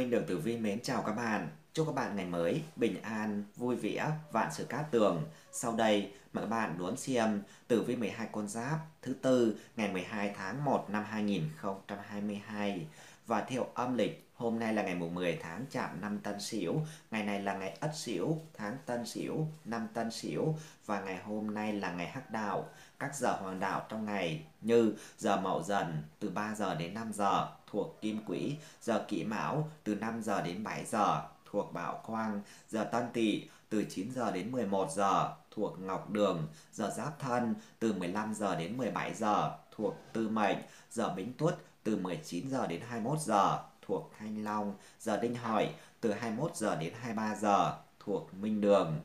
Minh Đường Tử Vi mến chào các bạn. Chúc các bạn ngày mới bình an, vui vẻ, vạn sự cát tường. Sau đây mời các bạn đón xem Tử Vi 12 con giáp thứ tư ngày 12 tháng 1 năm 2022 và theo âm lịch hôm nay là ngày 10 tháng chạm năm Tân Sửu, ngày này là ngày Ất Sửu, tháng Tân Sửu, năm Tân Sửu và ngày hôm nay là ngày Hắc Đạo. Các giờ hoàng đạo trong ngày như giờ Mậu Dần từ 3 giờ đến 5 giờ thuộc Kim Quỹ, giờ Kỷ Mão từ 5 giờ đến 7 giờ thuộc Bảo Quang, giờ Tân Tỵ từ 9 giờ đến 11 giờ thuộc Ngọc Đường, giờ Giáp Thân từ 15 giờ đến 17 giờ thuộc Tư Mệnh, giờ Bính Tuất từ 19 giờ đến 21 giờ thuộc Thanh Long, giờ Đinh Hợi từ 21 giờ đến 23 giờ thuộc Minh Đường.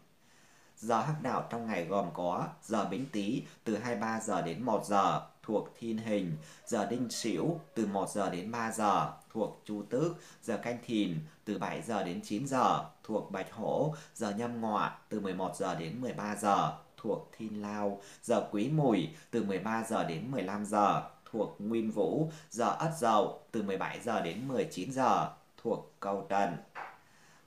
Giờ hắc đạo trong ngày gồm có giờ Bính Tý từ 23 giờ đến 1 giờ thuộc Thiên Hình, giờ Đinh Sửu từ 1 giờ đến 3 giờ thuộc Chu Tước, giờ Canh Thìn từ 7 giờ đến 9 giờ thuộc Bạch Hổ, giờ Nhâm Ngọ từ 11 giờ đến 13 giờ thuộc Thiên Lao, giờ Quý Mùi từ 13 giờ đến 15 giờ thuộc Nguyên Vũ, giờ Ất Dậu từ 17 giờ đến 19 giờ thuộc Cầu Trần.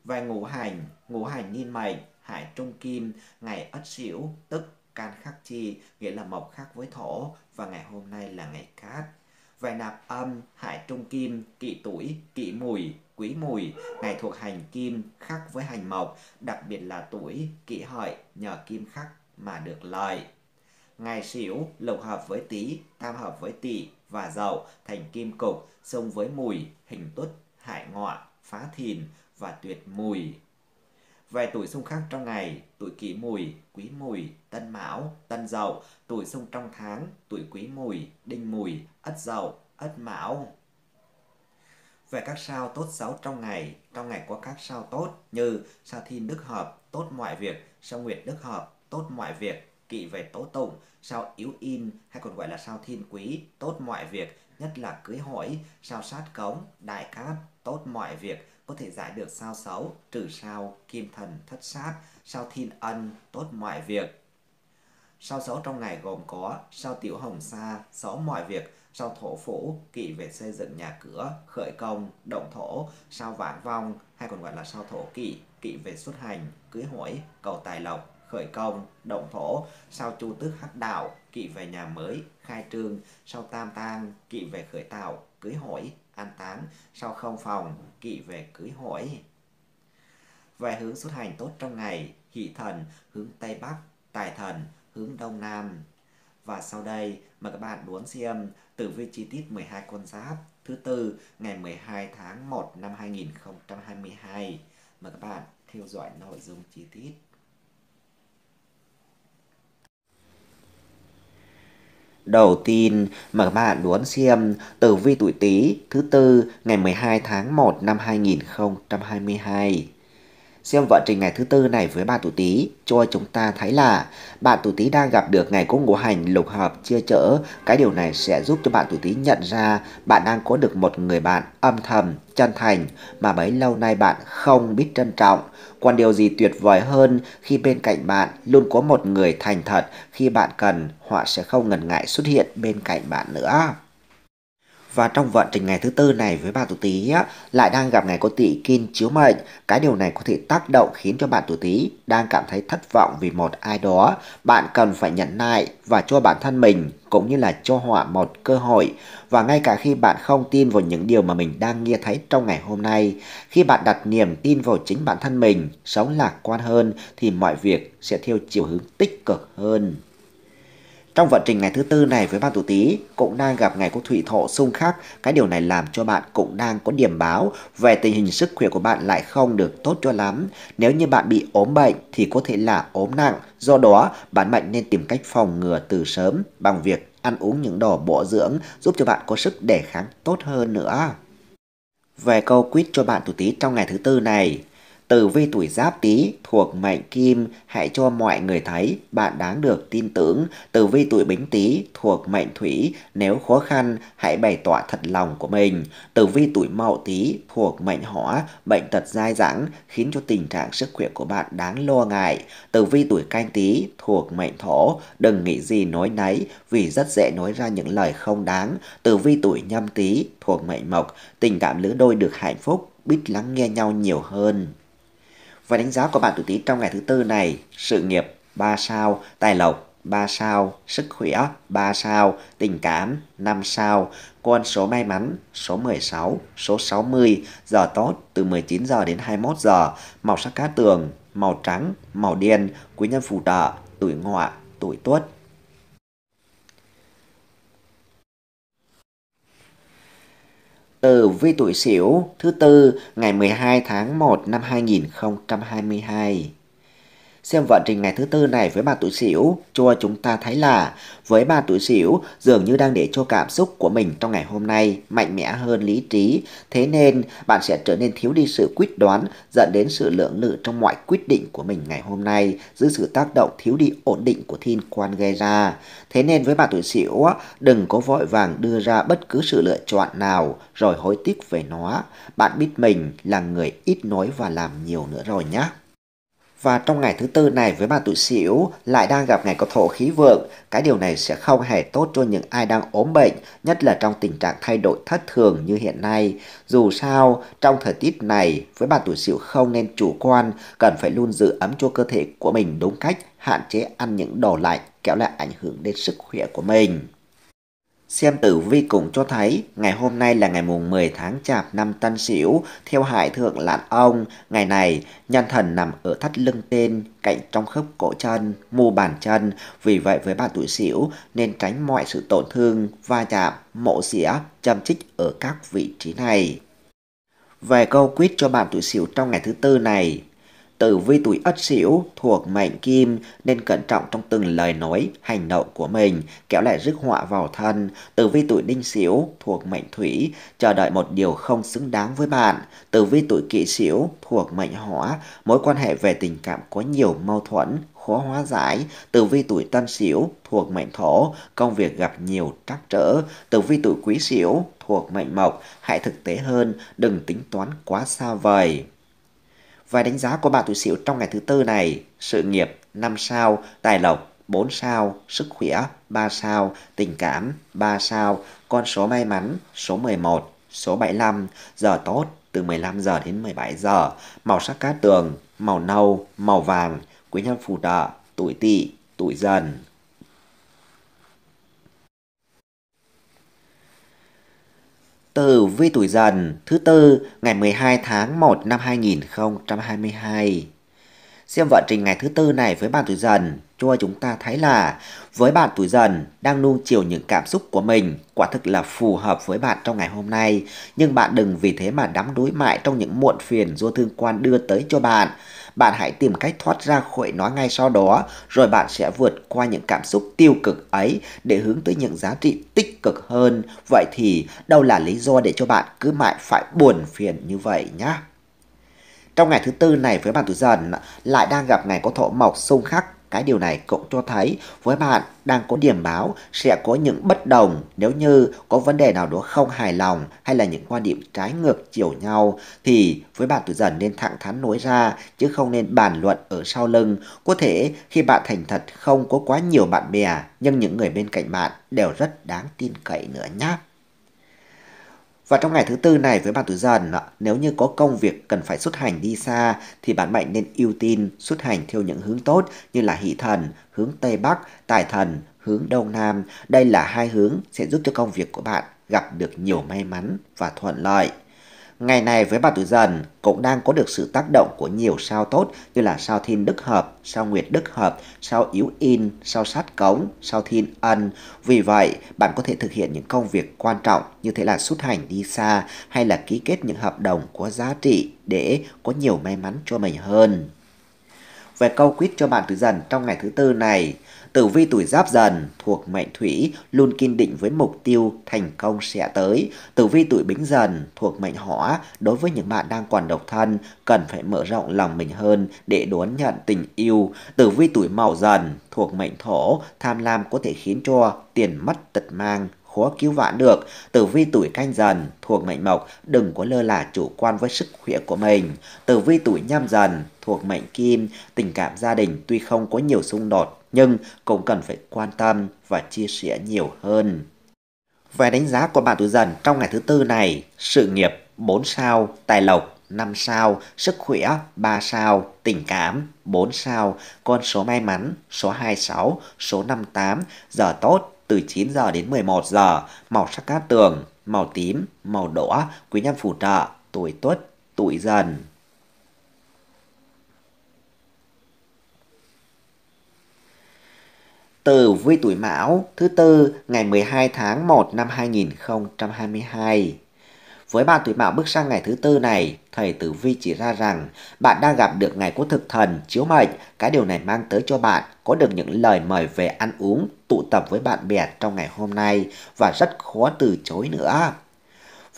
Về ngũ hành, ngũ hành niên mệnh, hải trung kim, ngày Ất Sửu tức can khắc chi, nghĩa là mộc khắc với thổ và ngày hôm nay là ngày cát. Về nạp âm, hại trung kim, kỵ tuổi, kỵ mùi, quý mùi, ngày thuộc hành kim khắc với hành mộc, đặc biệt là tuổi kỵ hợi nhờ kim khắc mà được lợi. Ngày xỉu lục hợp với tý, tam hợp với tỵ và dậu thành kim cục, xông với mùi, hình tuất, hại ngọ, phá thìn và tuyệt mùi. Về tuổi xung khắc trong ngày, tuổi kỷ mùi, quý mùi, tân mão, tân dậu, tuổi xung trong tháng, tuổi quý mùi, đinh mùi, ất dậu, ất mão. Về các sao tốt xấu trong ngày, trong ngày có các sao tốt như sao thiên đức hợp, tốt mọi việc, sao nguyệt đức hợp, tốt mọi việc, kỵ về tố tụng, sao yếu in hay còn gọi là sao thiên quý, tốt mọi việc, nhất là cưới hỏi, sao sát cống, đại cát, tốt mọi việc, có thể giải được sao xấu, trừ sao, kim thần, thất sát, sao thiên ân, tốt mọi việc. Sao xấu trong ngày gồm có sao tiểu hồng sa, xấu mọi việc, sao thổ phủ, kỵ về xây dựng nhà cửa, khởi công, động thổ, sao vạn vong, hay còn gọi là sao thổ kỵ, kỵ về xuất hành, cưới hỏi, cầu tài lộc, khởi công, động thổ, sao chu tước hắc đạo, kỵ về nhà mới, khai trương, sao tam tang, kỵ về khởi tạo, cưới hỏi, an táng, sau không phòng, kỵ về cưới hỏi. Về hướng xuất hành tốt trong ngày, hỷ thần hướng Tây Bắc, tài thần hướng Đông Nam. Và sau đây mời các bạn đón xem tử vi chi tiết 12 con giáp thứ tư ngày 12 tháng 1 năm 2022. Mời các bạn theo dõi nội dung chi tiết. Đầu tiên, mời các bạn đón xem tử vi tuổi Tý thứ tư ngày 12 tháng 1 năm 2022. Xem vận trình ngày thứ tư này với bạn tuổi Tý cho chúng ta thấy là bạn tuổi Tý đang gặp được ngày cung ngũ hành lục hợp chia chở. Cái điều này sẽ giúp cho bạn tuổi Tý nhận ra bạn đang có được một người bạn âm thầm, chân thành mà bấy lâu nay bạn không biết trân trọng. Còn điều gì tuyệt vời hơn khi bên cạnh bạn luôn có một người thành thật khi bạn cần họ sẽ không ngần ngại xuất hiện bên cạnh bạn nữa. Và trong vận trình ngày thứ tư này với bạn tuổi Tý lại đang gặp ngày có tỵ kim chiếu mệnh. Cái điều này có thể tác động khiến cho bạn tuổi Tý đang cảm thấy thất vọng vì một ai đó. Bạn cần phải nhận nại và cho bản thân mình cũng như là cho họ một cơ hội. Và ngay cả khi bạn không tin vào những điều mà mình đang nghe thấy trong ngày hôm nay, khi bạn đặt niềm tin vào chính bản thân mình, sống lạc quan hơn thì mọi việc sẽ theo chiều hướng tích cực hơn. Trong vận trình ngày thứ tư này với bạn tuổi Tý cũng đang gặp ngày của thủy thổ xung khắc, cái điều này làm cho bạn cũng đang có điểm báo về tình hình sức khỏe của bạn lại không được tốt cho lắm. Nếu như bạn bị ốm bệnh thì có thể là ốm nặng, do đó bạn mạnh nên tìm cách phòng ngừa từ sớm bằng việc ăn uống những đồ bổ dưỡng giúp cho bạn có sức đề kháng tốt hơn nữa. Về câu quýt cho bạn tuổi Tý trong ngày thứ tư này, Tử vi tuổi giáp tý thuộc mệnh kim, hãy cho mọi người thấy bạn đáng được tin tưởng. Tử vi tuổi bính tý thuộc mệnh thủy, nếu khó khăn hãy bày tỏ thật lòng của mình. Tử vi tuổi mậu tý thuộc mệnh hỏa, bệnh tật dai dẳng khiến cho tình trạng sức khỏe của bạn đáng lo ngại. Tử vi tuổi canh tý thuộc mệnh thổ, đừng nghĩ gì nói nấy vì rất dễ nói ra những lời không đáng. Tử vi tuổi nhâm tý thuộc mệnh mộc, tình cảm lứa đôi được hạnh phúc biết lắng nghe nhau nhiều hơn. Và đánh giá của bạn tuổi Tý trong ngày thứ tư này, sự nghiệp 3 sao, tài lộc 3 sao, sức khỏe 3 sao, tình cảm 5 sao, con số may mắn số 16, số 60, giờ tốt từ 19 giờ đến 21 giờ, màu sắc cá tường, màu trắng, màu đen, quý nhân phù trợ, tuổi ngọ, tuổi tuất. Tử vi tuổi Sửu thứ tư ngày 12 tháng 1 năm 2022. Xem vận trình ngày thứ tư này với bà tuổi Sửu, cho chúng ta thấy là với bà tuổi Sửu dường như đang để cho cảm xúc của mình trong ngày hôm nay mạnh mẽ hơn lý trí, thế nên bạn sẽ trở nên thiếu đi sự quyết đoán, dẫn đến sự lưỡng lự trong mọi quyết định của mình ngày hôm nay, dưới sự tác động thiếu đi ổn định của thiên quan gây ra. Thế nên với bà tuổi Sửu, đừng có vội vàng đưa ra bất cứ sự lựa chọn nào rồi hối tiếc về nó. Bạn biết mình là người ít nói và làm nhiều nữa rồi nhé. Và trong ngày thứ tư này với bà tuổi Sửu lại đang gặp ngày có thổ khí vượng, cái điều này sẽ không hề tốt cho những ai đang ốm bệnh, nhất là trong tình trạng thay đổi thất thường như hiện nay. Dù sao, trong thời tiết này với bà tuổi Sửu không nên chủ quan, cần phải luôn giữ ấm cho cơ thể của mình đúng cách, hạn chế ăn những đồ lạnh kéo lại ảnh hưởng đến sức khỏe của mình. Xem tử vi cũng cho thấy ngày hôm nay là ngày mùng 10 tháng chạp năm Tân Sửu theo hải thượng lạn ông. Ngày này nhân thần nằm ở thắt lưng tên cạnh trong khớp cổ chân, mu bàn chân. Vì vậy với bạn tuổi Sửu nên tránh mọi sự tổn thương, va chạm, mộ xỉa, châm chích ở các vị trí này. Về câu quyết cho bạn tuổi Sửu trong ngày thứ tư này, Tử vi tuổi Ất Sửu thuộc mệnh Kim nên cẩn trọng trong từng lời nói, hành động của mình, kéo lại rước họa vào thân. Tử vi tuổi Đinh Sửu thuộc mệnh Thủy, chờ đợi một điều không xứng đáng với bạn. Tử vi tuổi Kỷ Sửu thuộc mệnh Hỏa, mối quan hệ về tình cảm có nhiều mâu thuẫn, khó hóa giải. Tử vi tuổi Tân Sửu thuộc mệnh Thổ, công việc gặp nhiều trắc trở. Tử vi tuổi Quý Sửu thuộc mệnh Mộc, hãy thực tế hơn, đừng tính toán quá xa vời. Và đánh giá của bạn tuổi Sửu trong ngày thứ tư này, sự nghiệp 5 sao, tài lộc 4 sao, sức khỏe 3 sao, tình cảm 3 sao, con số may mắn số 11, số 75, giờ tốt từ 15 giờ đến 17 giờ, màu sắc cát tường, màu nâu, màu vàng, quý nhân phù trợ, tuổi tỵ, tuổi dần. Tử vi tuổi dần thứ tư ngày 12 tháng 1 năm 2022. Xem vận trình ngày thứ tư này với bạn tuổi dần cho chúng ta thấy là với bạn tuổi dần đang nuông chiều những cảm xúc của mình quả thực là phù hợp với bạn trong ngày hôm nay nhưng bạn đừng vì thế mà đắm đuối mãi trong những muộn phiền do thương quan đưa tới cho bạn bạn hãy tìm cách thoát ra khỏi nó ngay sau đó, rồi bạn sẽ vượt qua những cảm xúc tiêu cực ấy để hướng tới những giá trị tích cực hơn. Vậy thì đâu là lý do để cho bạn cứ mãi phải buồn phiền như vậy nhá? Trong ngày thứ tư này với bạn tuổi dần lại đang gặp ngày có thổ mộc xung khắc cái điều này cũng cho thấy với bạn đang có điểm báo sẽ có những bất đồng nếu như có vấn đề nào đó không hài lòng hay là những quan điểm trái ngược chiều nhau, thì với bạn tuổi dần nên thẳng thắn nói ra, chứ không nên bàn luận ở sau lưng. Có thể khi bạn thành thật, không có quá nhiều bạn bè, nhưng những người bên cạnh bạn đều rất đáng tin cậy nữa nhé. Và trong ngày thứ tư này với bạn tuổi dần, nếu như có công việc cần phải xuất hành đi xa thì bạn mệnh nên ưu tiên xuất hành theo những hướng tốt như là hỷ thần, hướng Tây Bắc, tài thần, hướng Đông Nam. Đây là hai hướng sẽ giúp cho công việc của bạn gặp được nhiều may mắn và thuận lợi. Ngày này với bà tuổi dần cũng đang có được sự tác động của nhiều sao tốt như là sao thiên đức hợp, sao nguyệt đức hợp, sao yếu in, sao sát cống, sao thiên ân. Vì vậy, bạn có thể thực hiện những công việc quan trọng như thế là xuất hành đi xa hay là ký kết những hợp đồng có giá trị để có nhiều may mắn cho mình hơn. Về câu quyết cho bạn tuổi dần trong ngày thứ tư này, Tử vi tuổi giáp dần thuộc mệnh thủy luôn kiên định với mục tiêu thành công sẽ tới. Tử vi tuổi bính dần thuộc mệnh hỏa đối với những bạn đang còn độc thân cần phải mở rộng lòng mình hơn để đón nhận tình yêu. Tử vi tuổi mậu dần thuộc mệnh thổ tham lam có thể khiến cho tiền mất tật mang khó cứu vãn được. Tử vi tuổi canh dần thuộc mệnh mộc, đừng có lơ là chủ quan với sức khỏe của mình. Tử vi tuổi nhâm dần thuộc mệnh kim, tình cảm gia đình tuy không có nhiều xung đột nhưng cũng cần phải quan tâm và chia sẻ nhiều hơn. Về đánh giá của bạn tuổi dần trong ngày thứ tư này, sự nghiệp 4 sao, tài lộc 5 sao, sức khỏe 3 sao, tình cảm 4 sao, con số may mắn số 26, số 58, giờ tốt từ 9 giờ đến 11 giờ, màu sắc cát tường, màu tím, màu đỏ, quý nhân phù trợ, tuổi tuất, tuổi dần. Tử vi tuổi Mão thứ tư ngày 12 tháng 1 năm 2022. Với bạn tuổi Mão bước sang ngày thứ tư này, thầy Tử Vi chỉ ra rằng bạn đang gặp được ngày của thực thần chiếu mệnh. Cái điều này mang tới cho bạn có được những lời mời về ăn uống, tụ tập với bạn bè trong ngày hôm nay và rất khó từ chối nữa.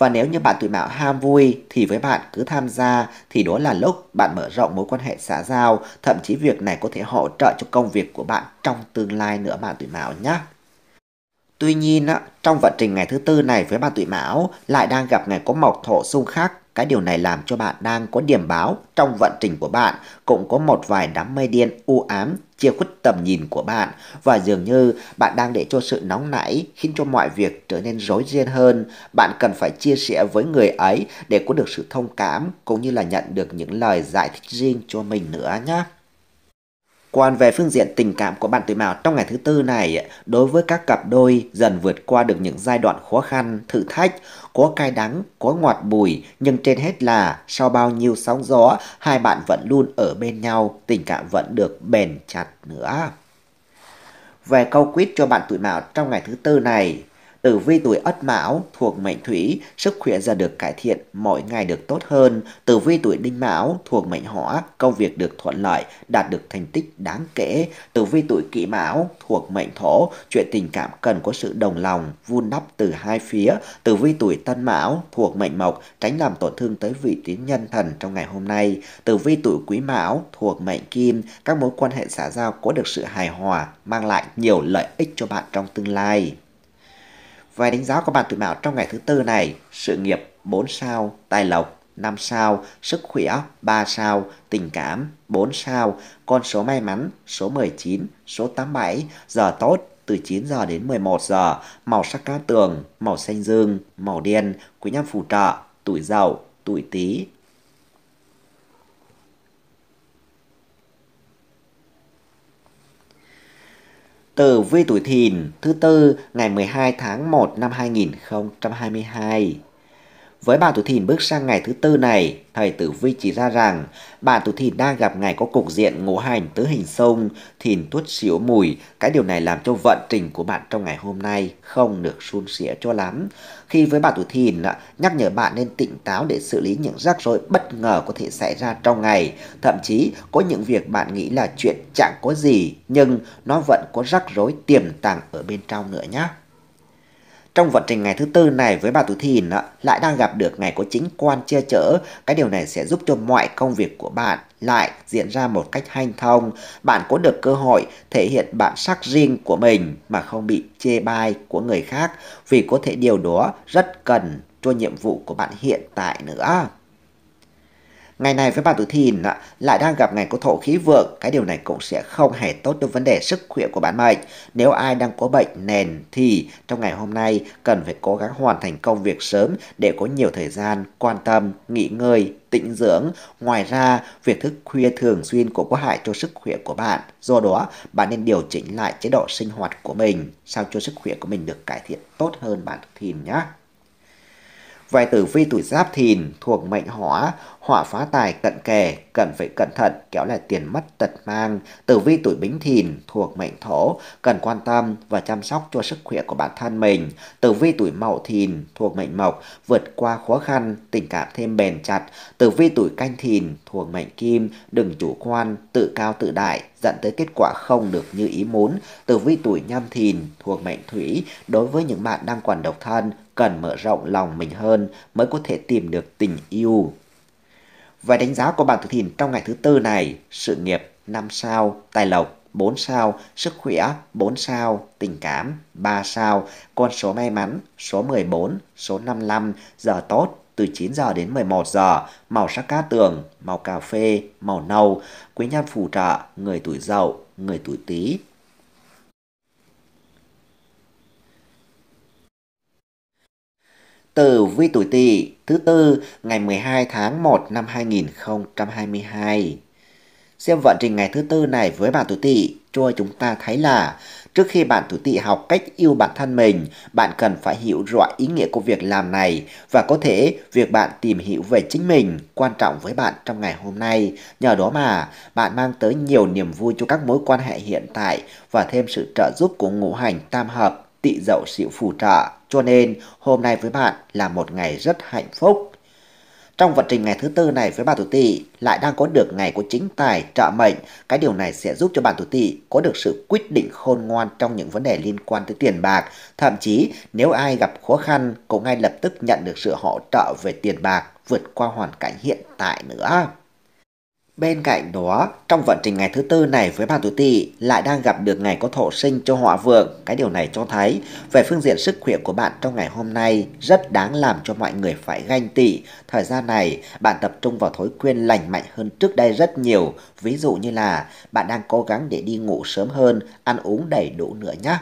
Và nếu như bạn tuổi mão ham vui thì với bạn cứ tham gia thì đó là lúc bạn mở rộng mối quan hệ xã giao, thậm chí việc này có thể hỗ trợ cho công việc của bạn trong tương lai nữa bạn tuổi mão nhé. Tuy nhiên, trong vận trình ngày thứ tư này với bạn tuổi mão lại đang gặp ngày có mộc thổ xung khắc cái điều này làm cho bạn đang có điểm báo trong vận trình của bạn, cũng có một vài đám mây đen u ám chia khuất tầm nhìn của bạn và dường như bạn đang để cho sự nóng nảy khiến cho mọi việc trở nên rối ren hơn. Bạn cần phải chia sẻ với người ấy để có được sự thông cảm, cũng như là nhận được những lời giải thích riêng cho mình nữa nhé. Còn về phương diện tình cảm của bạn tuổi mão trong ngày thứ tư này, đối với các cặp đôi dần vượt qua được những giai đoạn khó khăn, thử thách, có cay đắng, có ngọt bùi, nhưng trên hết là sau bao nhiêu sóng gió, hai bạn vẫn luôn ở bên nhau, tình cảm vẫn được bền chặt nữa. Về câu quyết cho bạn tuổi mão trong ngày thứ tư này, Tử vi tuổi Ất Mão thuộc mệnh Thủy, sức khỏe dần được cải thiện, mỗi ngày được tốt hơn. Tử vi tuổi Đinh Mão thuộc mệnh Hỏa, công việc được thuận lợi, đạt được thành tích đáng kể. Tử vi tuổi Kỷ Mão thuộc mệnh Thổ, chuyện tình cảm cần có sự đồng lòng, vun đắp từ hai phía. Tử vi tuổi Tân Mão thuộc mệnh Mộc, tránh làm tổn thương tới vị tín nhân thần trong ngày hôm nay. Tử vi tuổi Quý Mão thuộc mệnh Kim, các mối quan hệ xã giao có được sự hài hòa, mang lại nhiều lợi ích cho bạn trong tương lai. Vài đánh giá của bạn tuổi mão trong ngày thứ tư này, sự nghiệp 4 sao, tài lộc 5 sao, sức khỏe 3 sao, tình cảm 4 sao, con số may mắn số 19, số 87, giờ tốt từ 9 giờ đến 11 giờ, màu sắc cá tường, màu xanh dương, màu đen, quý nhân phù trợ, tuổi giàu, tuổi tý, Tử vi tuổi thìn thứ tư ngày 12 tháng 1 năm 2022. Với bạn tuổi thìn bước sang ngày thứ tư này, thầy tử vi chỉ ra rằng bạn tuổi thìn đang gặp ngày có cục diện ngũ hành tứ hình sông, thìn tuất xỉu mùi. Cái điều này làm cho vận trình của bạn trong ngày hôm nay không được suôn sẻ cho lắm. Khi với bạn tuổi thìn, nhắc nhở bạn nên tỉnh táo để xử lý những rắc rối bất ngờ có thể xảy ra trong ngày. Thậm chí có những việc bạn nghĩ là chuyện chẳng có gì, nhưng nó vẫn có rắc rối tiềm tàng ở bên trong nữa nhé. Trong vận trình ngày thứ tư này với bà tuổi thìn lại đang gặp được ngày có chính quan che chở. Cái điều này sẽ giúp cho mọi công việc của bạn lại diễn ra một cách hanh thông. Bạn có được cơ hội thể hiện bản sắc riêng của mình mà không bị chê bai của người khác vì có thể điều đó rất cần cho nhiệm vụ của bạn hiện tại nữa. Ngày này với bạn tuổi thìn lại đang gặp ngày có thổ khí vượng, cái điều này cũng sẽ không hề tốt đối vấn đề sức khỏe của bạn mệnh. Nếu ai đang có bệnh nền thì trong ngày hôm nay cần phải cố gắng hoàn thành công việc sớm để có nhiều thời gian quan tâm, nghỉ ngơi, tĩnh dưỡng. Ngoài ra, việc thức khuya thường xuyên cũng có hại cho sức khỏe của bạn. Do đó, bạn nên điều chỉnh lại chế độ sinh hoạt của mình sao cho sức khỏe của mình được cải thiện tốt hơn bạn thìn nhé. Vài tử vi tuổi giáp thìn thuộc mệnh hỏa, họa phá tài cận kề, cần phải cẩn thận kéo lại tiền mất tật mang. Tử vi tuổi bính thìn thuộc mệnh thổ, cần quan tâm và chăm sóc cho sức khỏe của bản thân mình. Tử vi tuổi mậu thìn thuộc mệnh mộc, vượt qua khó khăn, tình cảm thêm bền chặt. Tử vi tuổi canh thìn thuộc mệnh kim, đừng chủ quan, tự cao tự đại, dẫn tới kết quả không được như ý muốn. Tử vi tuổi nhâm thìn thuộc mệnh thủy, đối với những bạn đang còn độc thân, cần mở rộng lòng mình hơn mới có thể tìm được tình yêu. Và đánh giá của bạn tử thìn trong ngày thứ tư này, sự nghiệp 5 sao, tài lộc 4 sao, sức khỏe 4 sao, tình cảm 3 sao, con số may mắn số 14, số 55, giờ tốt từ 9 giờ đến 11 giờ, màu sắc cá tường, màu cà phê, màu nâu, quý nhân phù trợ, người tuổi dậu, người tuổi tý. Tử vi tuổi Tỵ thứ tư ngày 12 tháng 1 năm 2022. Xem vận trình ngày thứ tư này với bạn tuổi Tỵ, cho chúng ta thấy là trước khi bạn tuổi Tỵ học cách yêu bản thân mình, bạn cần phải hiểu rõ ý nghĩa của việc làm này và có thể việc bạn tìm hiểu về chính mình quan trọng với bạn trong ngày hôm nay. Nhờ đó mà bạn mang tới nhiều niềm vui cho các mối quan hệ hiện tại và thêm sự trợ giúp của ngũ hành tam hợp tị dậu xịu phù trợ. Cho nên, hôm nay với bạn là một ngày rất hạnh phúc. Trong vận trình ngày thứ tư này với bạn tuổi tỵ lại đang có được ngày của chính tài trợ mệnh. Cái điều này sẽ giúp cho bạn tuổi tỵ có được sự quyết định khôn ngoan trong những vấn đề liên quan tới tiền bạc. Thậm chí, nếu ai gặp khó khăn, cũng ngay lập tức nhận được sự hỗ trợ về tiền bạc vượt qua hoàn cảnh hiện tại nữa. Bên cạnh đó, trong vận trình ngày thứ tư này với bạn tuổi tỵ lại đang gặp được ngày có thổ sinh cho họa vượng. Cái điều này cho thấy về phương diện sức khỏe của bạn trong ngày hôm nay rất đáng làm cho mọi người phải ganh tị. Thời gian này, bạn tập trung vào thói quen lành mạnh hơn trước đây rất nhiều. Ví dụ như là bạn đang cố gắng để đi ngủ sớm hơn, ăn uống đầy đủ nữa nhé.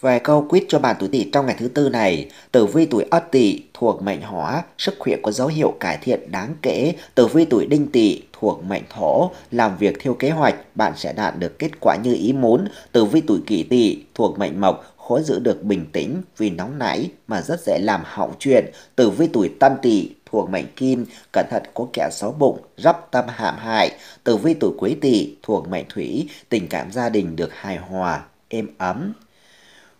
Về câu quýt cho bạn tuổi tỵ trong ngày thứ tư này, tử vi tuổi ất tỵ thuộc mệnh hỏa, sức khỏe có dấu hiệu cải thiện đáng kể. Tử vi tuổi đinh tỵ thuộc mệnh thổ, làm việc theo kế hoạch, bạn sẽ đạt được kết quả như ý muốn. Tử vi tuổi kỷ tỵ thuộc mệnh mộc, khó giữ được bình tĩnh vì nóng nảy mà rất dễ làm hỏng chuyện. Tử vi tuổi tân tỵ thuộc mệnh kim, cẩn thận có kẻ xấu bụng, rắp tâm hãm hại. Tử vi tuổi quý tỵ thuộc mệnh thủy, tình cảm gia đình được hài hòa, êm ấm.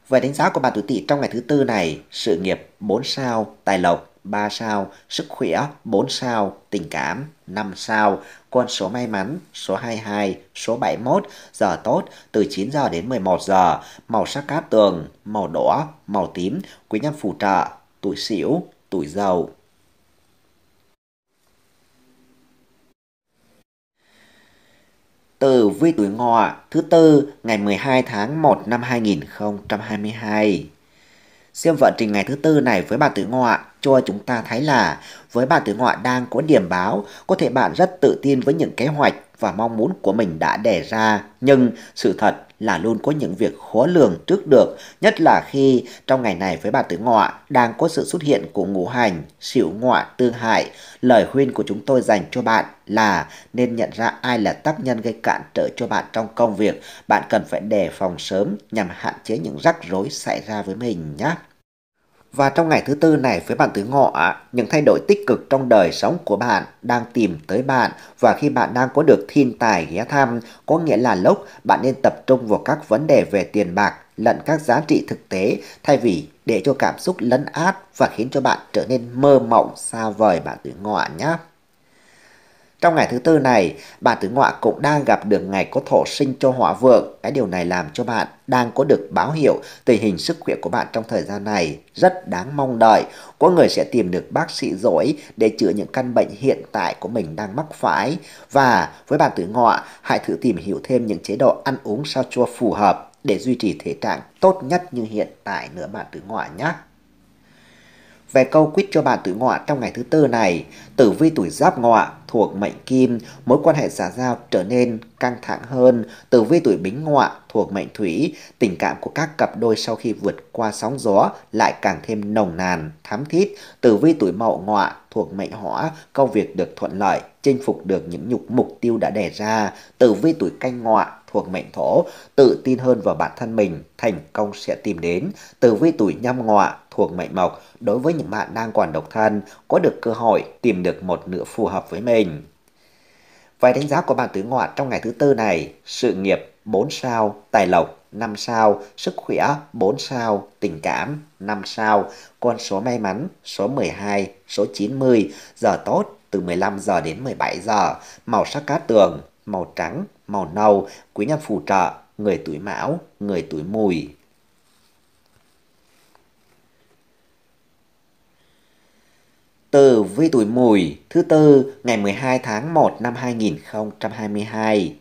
Về đánh giá của bạn tuổi tỵ trong ngày thứ tư này, sự nghiệp 4 sao, tài lộc 3 sao, sức khỏe 4 sao, tình cảm 5 sao, con số may mắn số 22, số 71, giờ tốt từ 9 giờ đến 11 giờ, màu sắc cát tường, màu đỏ, màu tím, quý nhân phù trợ, tuổi xỉu, tuổi dậu. Tử vi tuổi ngọ thứ tư ngày 12 tháng 1 năm 2022. Xem vận trình ngày thứ tư này với bạn tuổi ngọ cho chúng ta thấy là với bạn tuổi ngọ đang có điểm báo, có thể bạn rất tự tin với những kế hoạch và mong muốn của mình đã đề ra, nhưng sự thật là luôn có những việc khó lường trước được, nhất là khi trong ngày này với bà tử ngọ đang có sự xuất hiện của ngũ hành, xỉu ngọ tương hại. Lời khuyên của chúng tôi dành cho bạn là nên nhận ra ai là tác nhân gây cản trở cho bạn trong công việc. Bạn cần phải đề phòng sớm nhằm hạn chế những rắc rối xảy ra với mình nhé. Và trong ngày thứ tư này với bạn tứ ngọ, những thay đổi tích cực trong đời sống của bạn đang tìm tới bạn và khi bạn đang có được thiên tài ghé thăm, có nghĩa là lúc bạn nên tập trung vào các vấn đề về tiền bạc lẫn các giá trị thực tế thay vì để cho cảm xúc lấn át và khiến cho bạn trở nên mơ mộng xa vời bạn tứ ngọ nhé. Trong ngày thứ tư này, bạn tử ngọa cũng đang gặp được ngày có thổ sinh cho hỏa vượng. Cái điều này làm cho bạn đang có được báo hiệu tình hình sức khỏe của bạn trong thời gian này rất đáng mong đợi. Có người sẽ tìm được bác sĩ giỏi để chữa những căn bệnh hiện tại của mình đang mắc phải. Và với bạn tử ngọa, hãy thử tìm hiểu thêm những chế độ ăn uống sao cho phù hợp để duy trì thể trạng tốt nhất như hiện tại nữa bạn tử ngọa nhé. Về câu quyết cho bạn tuổi ngọ trong ngày thứ tư này, tử vi tuổi giáp ngọ thuộc mệnh kim, mối quan hệ xã giao trở nên căng thẳng hơn. Tử vi tuổi bính ngọ thuộc mệnh thủy, tình cảm của các cặp đôi sau khi vượt qua sóng gió lại càng thêm nồng nàn, thắm thiết Tử vi tuổi mậu ngọ thuộc mệnh hỏa, công việc được thuận lợi, chinh phục được những nhục mục tiêu đã đề ra. Tử vi tuổi canh ngọ thuộc mệnh thổ, tự tin hơn vào bản thân mình, thành công sẽ tìm đến. Tử vi tuổi nhâm ngọ thuộc mệnh mộc, đối với những bạn đang còn độc thân, có được cơ hội tìm được một nửa phù hợp với mình. Vài đánh giá của bạn tứ ngọ trong ngày thứ tư này, sự nghiệp 4 sao, tài lộc 5 sao, sức khỏe 4 sao, tình cảm 5 sao, con số may mắn số 12, số 90, giờ tốt từ 15 giờ đến 17 giờ, màu sắc cá tường, màu trắng, màu nâu, quý nhân phù trợ, người tuổi mão, người tuổi mùi. Tử vi tuổi mùi thứ tư ngày 12 tháng 1 năm 2022.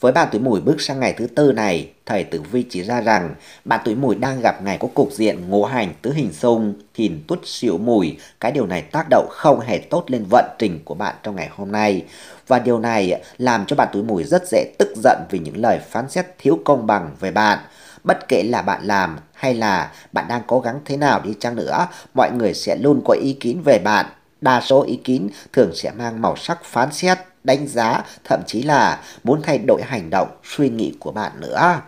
Với bạn tuổi mùi bước sang ngày thứ tư này, thầy tử vi chỉ ra rằng bạn tuổi mùi đang gặp ngày có cục diện ngũ hành tứ hình xung, thìn tuất xỉu mùi. Cái điều này tác động không hề tốt lên vận trình của bạn trong ngày hôm nay. Và điều này làm cho bạn tuổi mùi rất dễ tức giận vì những lời phán xét thiếu công bằng về bạn. bất kể là bạn làm hay là bạn đang cố gắng thế nào đi chăng nữa, mọi người sẽ luôn có ý kiến về bạn. Đa số ý kiến thường sẽ mang màu sắc phán xét, đánh giá, thậm chí là muốn thay đổi hành động, suy nghĩ của bạn nữa.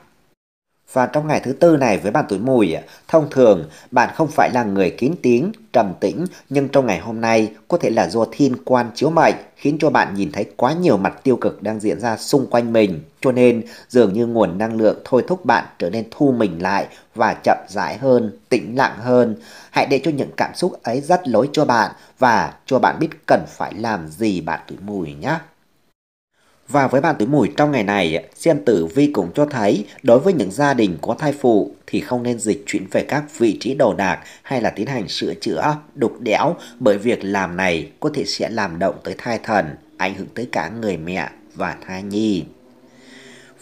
Và trong ngày thứ tư này với bạn tuổi mùi, thông thường bạn không phải là người kín tiếng, trầm tĩnh, nhưng trong ngày hôm nay có thể là do thiên quan chiếu mệnh khiến cho bạn nhìn thấy quá nhiều mặt tiêu cực đang diễn ra xung quanh mình. Cho nên dường như nguồn năng lượng thôi thúc bạn trở nên thu mình lại và chậm rãi hơn, tĩnh lặng hơn. Hãy để cho những cảm xúc ấy dắt lối cho bạn và cho bạn biết cần phải làm gì bạn tuổi mùi nhé. Và với bạn tuổi mùi trong ngày này, xem tử vi cũng cho thấy đối với những gia đình có thai phụ thì không nên dịch chuyển về các vị trí đồ đạc hay là tiến hành sửa chữa, đục đẽo bởi việc làm này có thể sẽ làm động tới thai thần, ảnh hưởng tới cả người mẹ và thai nhi.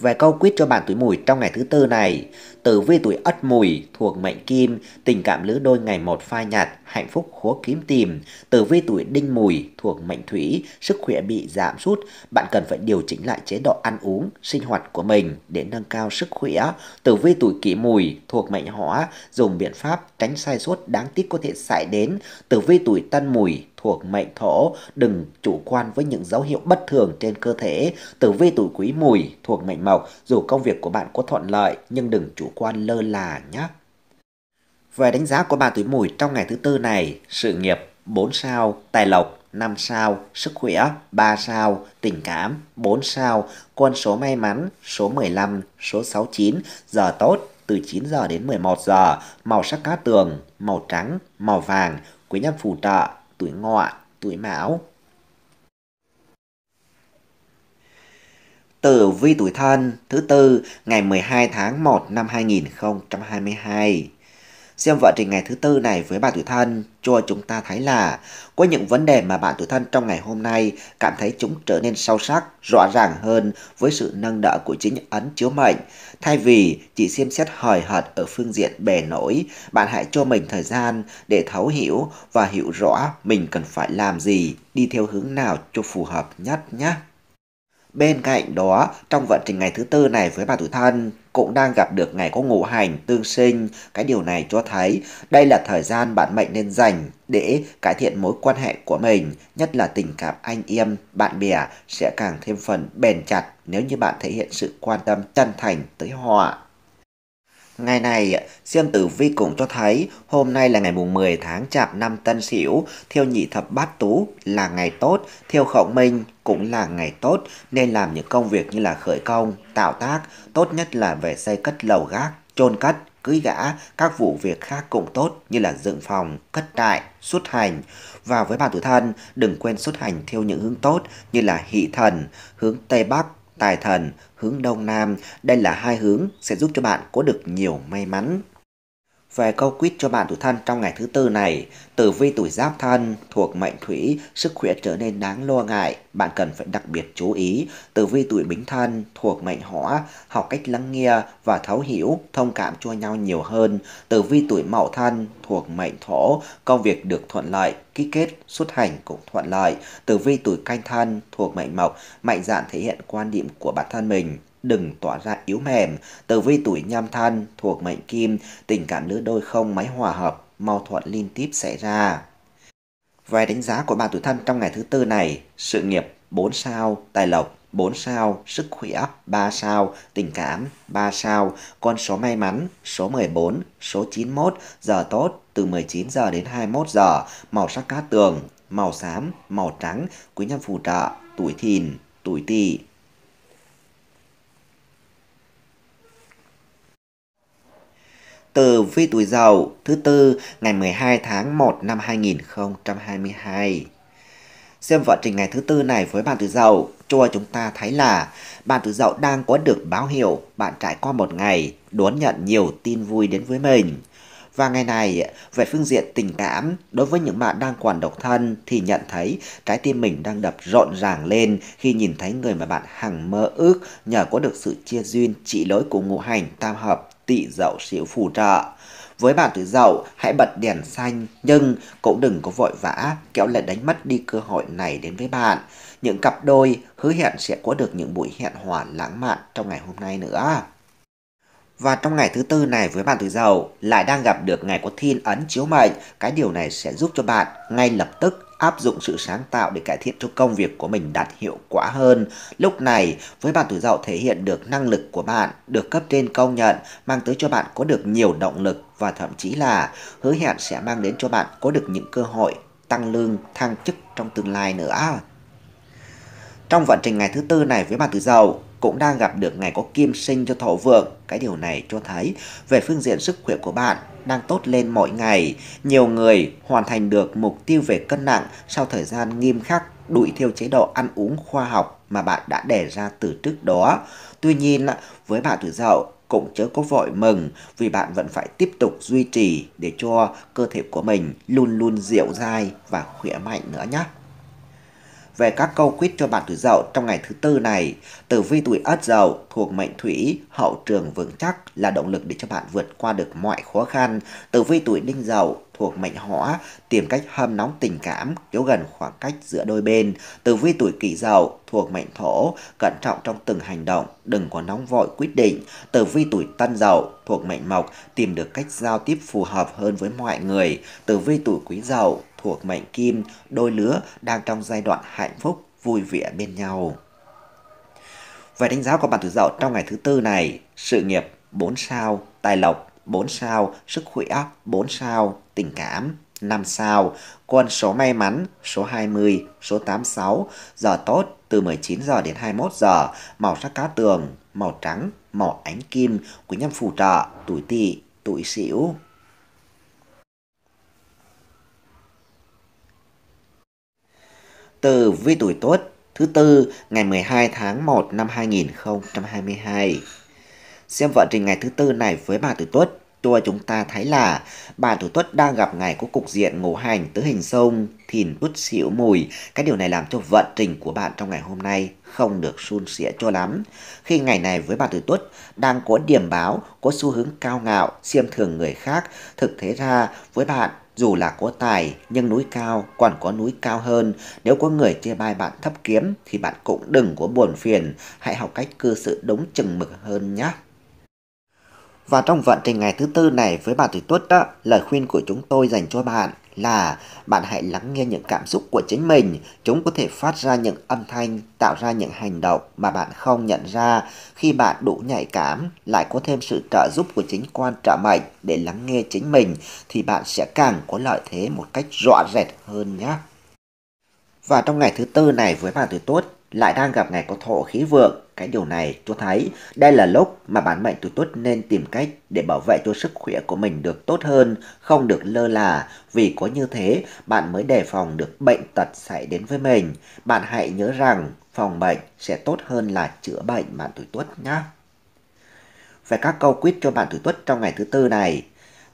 Về câu quyết cho bạn tuổi mùi trong ngày thứ tư này, tử vi tuổi ất mùi thuộc mệnh kim, tình cảm lứa đôi ngày một phai nhạt, hạnh phúc khó kiếm tìm. Tử vi tuổi đinh mùi thuộc mệnh thủy, sức khỏe bị giảm sút, bạn cần phải điều chỉnh lại chế độ ăn uống, sinh hoạt của mình để nâng cao sức khỏe. Tử vi tuổi kỷ mùi thuộc mệnh hỏa, dùng biện pháp tránh sai sót đáng tiếc có thể xảy đến. Tử vi tuổi tân mùi thuộc mệnh thổ, đừng chủ quan với những dấu hiệu bất thường trên cơ thể. Tử vi tuổi quý mùi thuộc mệnh mộc, dù công việc của bạn có thuận lợi nhưng đừng chủ quan lơ là nhé. Về đánh giá của bà tuổi mùi trong ngày thứ tư này, sự nghiệp 4 sao, tài lộc 5 sao, sức khỏe 3 sao, tình cảm 4 sao, quân số may mắn số 15, số 69, giờ tốt từ 9 giờ đến 11 giờ, màu sắc cá tường, màu trắng, màu vàng, quý nhân phù trợ, tuổi ngọ, tuổi mão. Tử vi tuổi thân thứ tư ngày 12 tháng 1 năm 2022. Xem vận trình ngày thứ tư này với bạn tuổi thân cho chúng ta thấy là có những vấn đề mà bạn tuổi thân trong ngày hôm nay cảm thấy chúng trở nên sâu sắc, rõ ràng hơn với sự nâng đỡ của chính ấn chiếu mệnh. Thay vì chỉ xem xét hời hợt ở phương diện bề nổi, bạn hãy cho mình thời gian để thấu hiểu và hiểu rõ mình cần phải làm gì, đi theo hướng nào cho phù hợp nhất nhé. Bên cạnh đó, trong vận trình ngày thứ tư này với bà tuổi thân cũng đang gặp được ngày có ngũ hành tương sinh. Cái điều này cho thấy đây là thời gian bạn mệnh nên dành để cải thiện mối quan hệ của mình, nhất là tình cảm anh em, bạn bè sẽ càng thêm phần bền chặt nếu như bạn thể hiện sự quan tâm chân thành tới họ. Ngày này, xem tử vi cũng cho thấy hôm nay là ngày mùng 10 tháng chạp năm Tân Sửu, theo nhị thập bát tú là ngày tốt, theo khổng minh cũng là ngày tốt nên làm những công việc như là khởi công, tạo tác, tốt nhất là về xây cất lầu gác, chôn cất, cưới gã, các vụ việc khác cũng tốt như là dựng phòng, cất trại, xuất hành. Và với bạn tuổi thân, đừng quên xuất hành theo những hướng tốt như là hỷ thần, hướng Tây Bắc, tài thần, hướng Đông Nam. Đây là hai hướng sẽ giúp cho bạn có được nhiều may mắn. Về câu quyết cho bạn tuổi thân trong ngày thứ tư này, tử vi tuổi giáp thân thuộc mệnh thủy, sức khỏe trở nên đáng lo ngại, bạn cần phải đặc biệt chú ý. Tử vi tuổi bính thân thuộc mệnh hỏa, học cách lắng nghe và thấu hiểu, thông cảm cho nhau nhiều hơn. Tử vi tuổi mậu thân thuộc mệnh thổ, công việc được thuận lợi, ký kết, xuất hành cũng thuận lợi. Tử vi tuổi canh thân thuộc mệnh mộc, mạnh dạn thể hiện quan điểm của bản thân mình, đừng tỏa ra yếu mềm. Tử vi tuổi nhâm thân thuộc mệnh kim, tình cảm lứa đôi không máy hòa hợp, mâu thuẫn liên tiếp xảy ra. Vài đánh giá của bạn tuổi thân trong ngày thứ tư này, sự nghiệp 4 sao, tài lộc 4 sao, sức khỏe 3 sao, tình cảm 3 sao, con số may mắn số 14, số 91, giờ tốt từ 19 giờ đến 21 giờ, màu sắc cát tường, màu xám, màu trắng, quý nhân phù trợ, tuổi thìn, tuổi tỵ. Từ vi tuổi dậu thứ tư ngày 12 tháng 1 năm 2022. Xem vận trình ngày thứ tư này với bạn tuổi dậu cho chúng ta thấy là bạn tuổi dậu đang có được báo hiệu bạn trải qua một ngày đón nhận nhiều tin vui đến với mình. Và ngày này, về phương diện tình cảm, đối với những bạn đang còn độc thân thì nhận thấy trái tim mình đang đập rộn ràng lên khi nhìn thấy người mà bạn hằng mơ ước nhờ có được sự chia duyên trị lỗi của ngũ hành tam hợp tỵ dậu xỉu phù trợ. Với bạn tuổi dậu, hãy bật đèn xanh nhưng cũng đừng có vội vã kéo lại đánh mất đi cơ hội này đến với bạn. Những cặp đôi hứa hẹn sẽ có được những buổi hẹn hò lãng mạn trong ngày hôm nay nữa. Và trong ngày thứ tư này với bạn tuổi dậu lại đang gặp được ngày có thiên ấn chiếu mệnh. Cái điều này sẽ giúp cho bạn ngay lập tức áp dụng sự sáng tạo để cải thiện cho công việc của mình đạt hiệu quả hơn. Lúc này, với bạn tuổi dậu thể hiện được năng lực của bạn, được cấp trên công nhận, mang tới cho bạn có được nhiều động lực và thậm chí là hứa hẹn sẽ mang đến cho bạn có được những cơ hội tăng lương, thăng chức trong tương lai nữa. Trong vận trình ngày thứ tư này với bạn tuổi dậu, cũng đang gặp được ngày có kim sinh cho thổ vượng. Cái điều này cho thấy về phương diện sức khỏe của bạn đang tốt lên mỗi ngày. Nhiều người hoàn thành được mục tiêu về cân nặng sau thời gian nghiêm khắc đuổi theo chế độ ăn uống khoa học mà bạn đã đề ra từ trước đó. Tuy nhiên, với bạn tuổi dậu, cũng chớ có vội mừng vì bạn vẫn phải tiếp tục duy trì để cho cơ thể của mình luôn luôn dịu dai và khỏe mạnh nữa nhé về các câu quyết cho bạn tuổi dậu trong ngày thứ tư này. Tử vi tuổi ất dậu thuộc mệnh thủy, hậu trường vững chắc là động lực để cho bạn vượt qua được mọi khó khăn. Tử vi tuổi đinh dậu thuộc mệnh hỏa, tìm cách hâm nóng tình cảm, kéo gần khoảng cách giữa đôi bên. Tử vi tuổi kỷ dậu thuộc mệnh thổ, cẩn trọng trong từng hành động, đừng có nóng vội quyết định. Tử vi tuổi tân dậu thuộc mệnh mộc, tìm được cách giao tiếp phù hợp hơn với mọi người. Tử vi tuổi quý dậu thuộc mệnh kim, đôi lứa đang trong giai đoạn hạnh phúc, vui vẻ bên nhau. Về đánh giá của bạn tuổi dậu trong ngày thứ tư này, sự nghiệp 4 sao, tài lộc 4 sao, sức khỏe 4 sao, tình cảm 5 sao, con số may mắn số 20, số 86, giờ tốt từ 19 giờ đến 21 giờ, màu sắc cá tường, màu trắng, màu ánh kim, quý nhân phù trợ, tuổi tỵ, tuổi sửu. từ vi tuổi tốt thứ tư ngày 12 tháng 1 năm 2022. Xem vận trình ngày thứ tư này với bà tuổi tốt Tua chúng ta thấy là bản tuổi Tuất đang gặp ngày có cục diện ngũ hành tứ hình sông, thìn tuất xỉu mùi. Cái điều này làm cho vận trình của bạn trong ngày hôm nay không được suôn sẻ cho lắm. Khi ngày này với bạn tuổi Tuất đang có điểm báo, có xu hướng cao ngạo, xiêm thường người khác, thực thế ra với bạn dù là có tài nhưng núi cao còn có núi cao hơn. Nếu có người chê bai bạn thấp kiếm thì bạn cũng đừng có buồn phiền. Hãy học cách cư xử đúng chừng mực hơn nhé. Và trong vận trình ngày thứ tư này với bà tuổi tuất đó, lời khuyên của chúng tôi dành cho bạn là bạn hãy lắng nghe những cảm xúc của chính mình. Chúng có thể phát ra những âm thanh, tạo ra những hành động mà bạn không nhận ra. Khi bạn đủ nhạy cảm, lại có thêm sự trợ giúp của chính quan trợ mệnh để lắng nghe chính mình, thì bạn sẽ càng có lợi thế một cách rõ rệt hơn nhé. Và trong ngày thứ tư này với bạn tuổi tốt, lại đang gặp ngày có thổ khí vượng. Cái điều này cho thấy đây là lúc mà bản mệnh tuổi tuất nên tìm cách để bảo vệ cho sức khỏe của mình được tốt hơn, không được lơ là. Vì có như thế, bạn mới đề phòng được bệnh tật xảy đến với mình. Bạn hãy nhớ rằng phòng bệnh sẽ tốt hơn là chữa bệnh bạn tuổi tuất nhé. Về các câu quyết cho bạn tuổi tuất trong ngày thứ tư này,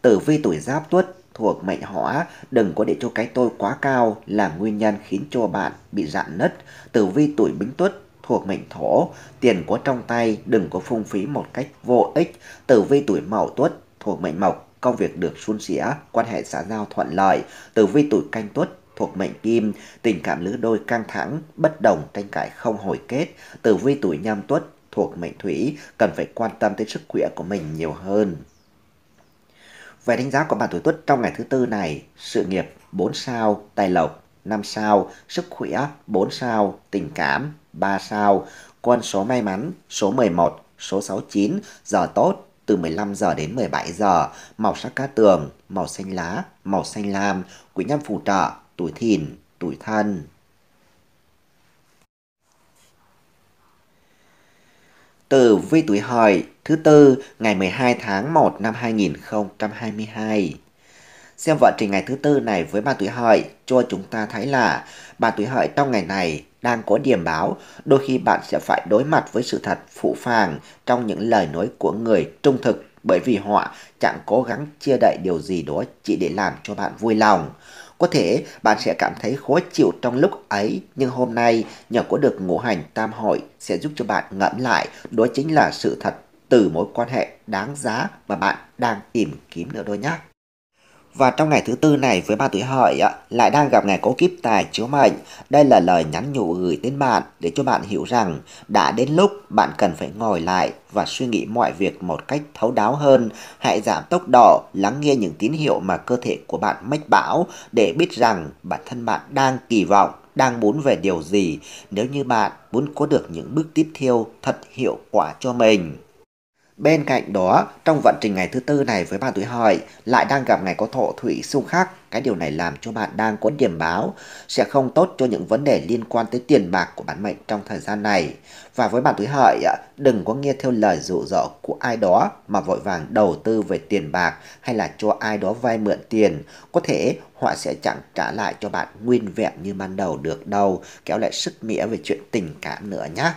tử vi tuổi giáp tuất thuộc mệnh hỏa, đừng có để cho cái tôi quá cao là nguyên nhân khiến cho bạn bị rạn nứt. Tử vi tuổi bính tuất thuộc mệnh thổ, tiền có trong tay đừng có phung phí một cách vô ích. Tử vi tuổi mậu tuất thuộc mệnh mộc, công việc được suôn sẻ, quan hệ xã giao thuận lợi. Tử vi tuổi canh tuất thuộc mệnh kim, tình cảm lứa đôi căng thẳng, bất đồng, tranh cãi không hồi kết. Tử vi tuổi nhâm tuất thuộc mệnh thủy, cần phải quan tâm tới sức khỏe của mình nhiều hơn. Về đánh giá của bạn tuổi tuất trong ngày thứ tư này, sự nghiệp 4 sao, tài lộc 5 sao, sức khỏe 4 sao, tình cảm 3 sao, con số may mắn số 11, số 69, giờ tốt từ 15 giờ đến 17 giờ, màu sắc cá tường, màu xanh lá, màu xanh lam, quý nhân phù trợ, tuổi thìn, tuổi thân. Tử vi tuổi hợi thứ tư ngày 12 tháng 1 năm 2022. Xem vận trình ngày thứ tư này với ba tuổi hợi cho chúng ta thấy là bạn tuổi hợi trong ngày này đang có điểm báo, đôi khi bạn sẽ phải đối mặt với sự thật phụ phàng trong những lời nói của người trung thực bởi vì họ chẳng cố gắng chia đậy điều gì đó chỉ để làm cho bạn vui lòng. Có thể bạn sẽ cảm thấy khó chịu trong lúc ấy, nhưng hôm nay nhờ có được ngũ hành tam hội sẽ giúp cho bạn ngẫm lại, đó chính là sự thật từ mối quan hệ đáng giá mà bạn đang tìm kiếm nữa đôi nhé. Và trong ngày thứ tư này với ba tuổi hợi lại đang gặp ngày cố kiếp tài chiếu mệnh. Đây là lời nhắn nhủ gửi đến bạn để cho bạn hiểu rằng đã đến lúc bạn cần phải ngồi lại và suy nghĩ mọi việc một cách thấu đáo hơn. Hãy giảm tốc độ, lắng nghe những tín hiệu mà cơ thể của bạn mách bảo để biết rằng bản thân bạn đang kỳ vọng đang muốn về điều gì nếu như bạn muốn có được những bước tiếp theo thật hiệu quả cho mình. Bên cạnh đó, trong vận trình ngày thứ tư này với bạn tuổi hợi lại đang gặp ngày có thổ thủy xung khắc. Cái điều này làm cho bạn đang có điểm báo sẽ không tốt cho những vấn đề liên quan tới tiền bạc của bản mệnh trong thời gian này. Và với bạn tuổi hợi, đừng có nghe theo lời dụ dỗ của ai đó mà vội vàng đầu tư về tiền bạc hay là cho ai đó vay mượn tiền. Có thể họ sẽ chẳng trả lại cho bạn nguyên vẹn như ban đầu được đâu, kéo lại sức mẻ về chuyện tình cảm nữa nhé.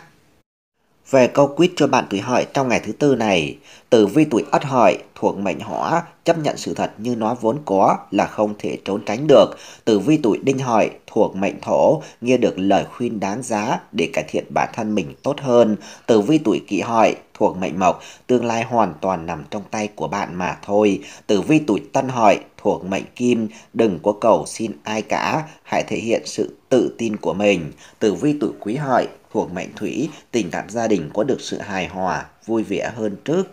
Về câu quýt cho bạn tuổi hợi trong ngày thứ tư này, tử vi tuổi ất hợi thuộc mệnh hỏa chấp nhận sự thật như nó vốn có là không thể trốn tránh được. Tử vi tuổi đinh hợi thuộc mệnh thổ nghe được lời khuyên đáng giá để cải thiện bản thân mình tốt hơn. Tử vi tuổi kỷ hợi thuộc mệnh mộc tương lai hoàn toàn nằm trong tay của bạn mà thôi. Tử vi tuổi tân hợi thuộc mệnh kim đừng có cầu xin ai cả, hãy thể hiện sự tự tin của mình. Tử vi tuổi quý hợi thuộc mệnh thủy, tình cảm gia đình có được sự hài hòa, vui vẻ hơn trước.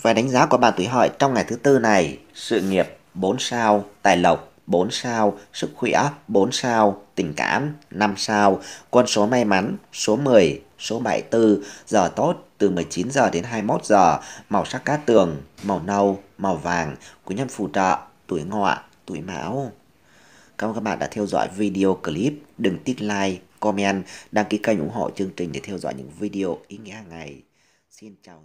Và đánh giá của bạn tuổi hợi trong ngày thứ tư này, sự nghiệp 4 sao, tài lộc 4 sao, sức khỏe 4 sao, tình cảm 5 sao, con số may mắn số 10, số 74, giờ tốt từ 19 giờ đến 21 giờ, màu sắc cát tường, màu nâu, màu vàng, quý nhân phù trợ, tuổi ngọ, tuổi mão. Cảm ơn các bạn đã theo dõi video clip. Đừng tích like, comment, đăng ký kênh ủng hộ chương trình để theo dõi những video ý nghĩa hàng ngày. Xin chào